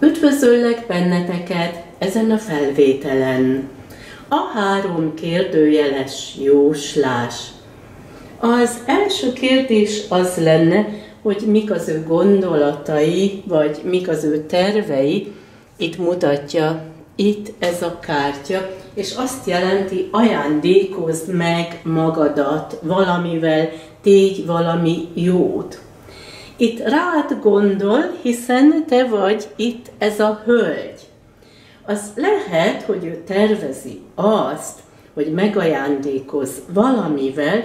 Üdvözöllek benneteket ezen a felvételen. A három kérdőjeles jóslás. Az első kérdés az lenne, hogy mik az ő gondolatai, vagy mik az ő tervei. Itt mutatja itt ez a kártya, és azt jelenti, ajándékozd meg magadat valamivel, tégy valami jót. Itt rád gondol, hiszen te vagy itt ez a hölgy. Az lehet, hogy ő tervezi azt, hogy megajándékoz valamivel,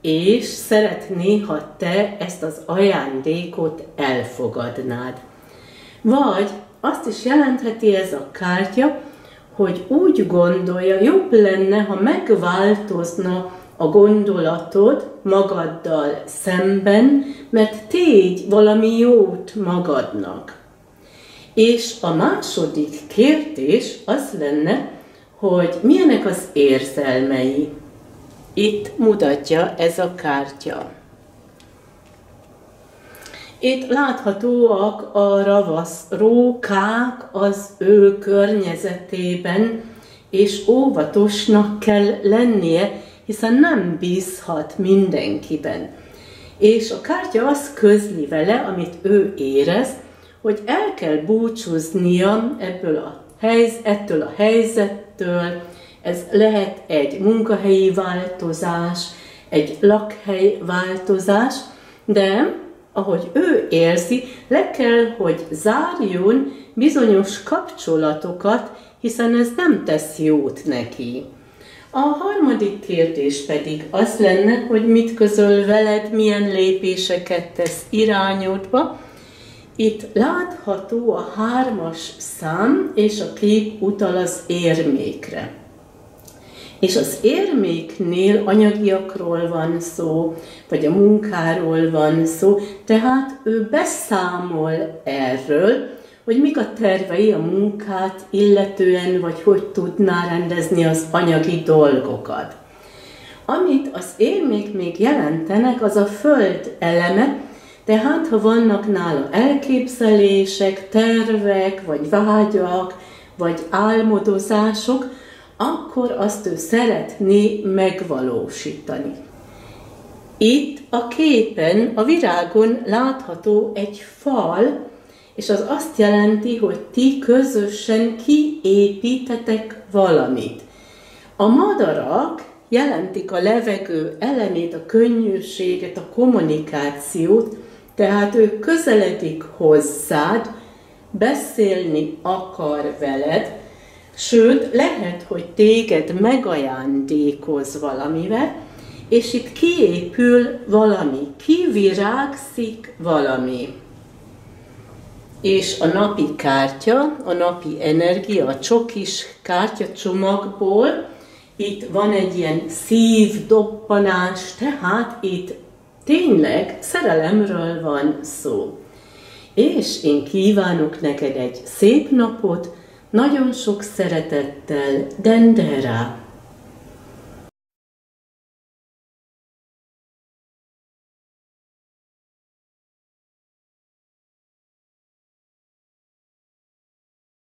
és szeretné, ha te ezt az ajándékot elfogadnád. Vagy azt is jelentheti ez a kártya, hogy úgy gondolja, jobb lenne, ha megváltozna a gondolatod magaddal szemben, mert tégy valami jót magadnak. És a második kérdés az lenne, hogy milyenek az érzelmei. Itt mutatja ez a kártya. Itt láthatóak a ravasz rókák az ő környezetében, és óvatosnak kell lennie, hiszen nem bízhat mindenkiben. És a kártya azt közli vele, amit ő érez, hogy el kell búcsúznia ebből a helyz, ettől a helyzettől, ez lehet egy munkahelyi változás, egy lakhely változás, de ahogy ő érzi, le kell, hogy zárjon bizonyos kapcsolatokat, hiszen ez nem tesz jót neki. A harmadik kérdés pedig az lenne, hogy mit közöl veled, milyen lépéseket tesz irányodba. Itt látható a hármas szám, és a kép utal az érmékre. És az érméknél anyagiakról van szó, vagy a munkáról van szó, tehát ő beszámol erről, hogy mik a tervei a munkát illetően, vagy hogy tudná rendezni az anyagi dolgokat. Amit az érmék még jelentenek, az a föld eleme, tehát ha vannak nála elképzelések, tervek, vagy vágyak, vagy álmodozások, akkor azt ő szeretné megvalósítani. Itt a képen, a virágon látható egy fal, és az azt jelenti, hogy ti közösen kiépítetek valamit. A madarak jelentik a levegő elemét, a könnyűséget, a kommunikációt, tehát ők közeledik hozzád, beszélni akar veled, sőt, lehet, hogy téged megajándékoz valamivel, és itt kiépül valami, kivirágszik valami és a napi kártya, a napi energia, a csokis kártyacsomagból, itt van egy ilyen szívdoppanás, tehát itt tényleg szerelemről van szó. És én kívánok neked egy szép napot, nagyon sok szeretettel, Dendera!